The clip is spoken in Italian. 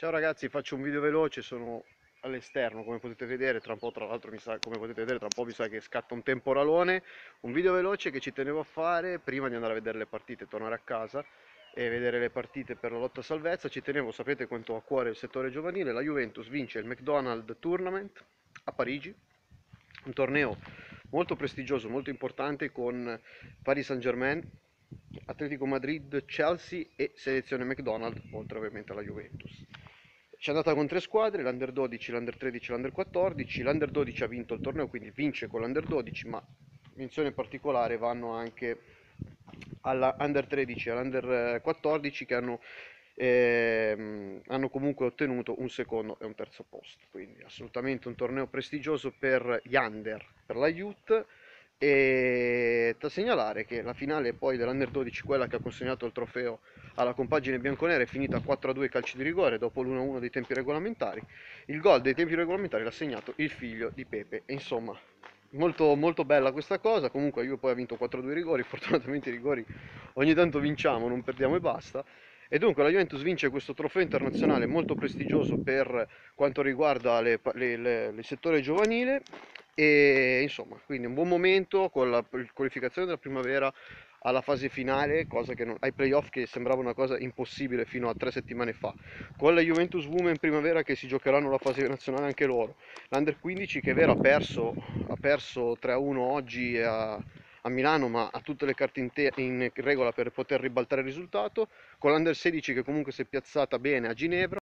Ciao ragazzi, faccio un video veloce, sono all'esterno come potete vedere, tra un po' tra l'altro mi sa, come potete vedere tra un po' mi sa che scatta un temporalone, un video veloce che ci tenevo a fare prima di andare a vedere le partite, tornare a casa e vedere le partite per la lotta a salvezza, ci tenevo, sapete quanto a cuore il settore giovanile, la Juventus vince il McDonald's Tournament a Parigi, un torneo molto prestigioso, molto importante con Paris Saint Germain, Atletico Madrid, Chelsea e selezione McDonald's, oltre ovviamente alla Juventus. Ci è andata con tre squadre, l'Under 12, l'Under 13 e l'Under 14. L'Under 12 ha vinto il torneo, quindi vince con l'Under 12, ma menzione particolare vanno anche alla Under 13 e all'Under 14 che hanno, ehm, hanno comunque ottenuto un secondo e un terzo posto. Quindi assolutamente un torneo prestigioso per gli Under, per la Youth e da segnalare che la finale poi dell'Under 12, quella che ha consegnato il trofeo alla compagine bianconera, è finita 4-2 calci di rigore dopo l'1-1 dei tempi regolamentari. Il gol dei tempi regolamentari l'ha segnato il figlio di Pepe. E insomma, molto, molto bella questa cosa. Comunque io poi ho vinto 4-2 rigori, fortunatamente i rigori ogni tanto vinciamo, non perdiamo e basta. E dunque la Juventus vince questo trofeo internazionale molto prestigioso per quanto riguarda il settore giovanile e insomma, quindi un buon momento con la qualificazione della primavera alla fase finale, cosa che non, ai playoff che sembrava una cosa impossibile fino a tre settimane fa, con la Juventus Women primavera che si giocheranno la fase nazionale anche loro, l'Under 15 che è vero ha perso, ha perso 3-1 oggi a, a Milano ma ha tutte le carte in, te- in regola per poter ribaltare il risultato, con l'Under 16 che comunque si è piazzata bene a Ginevra,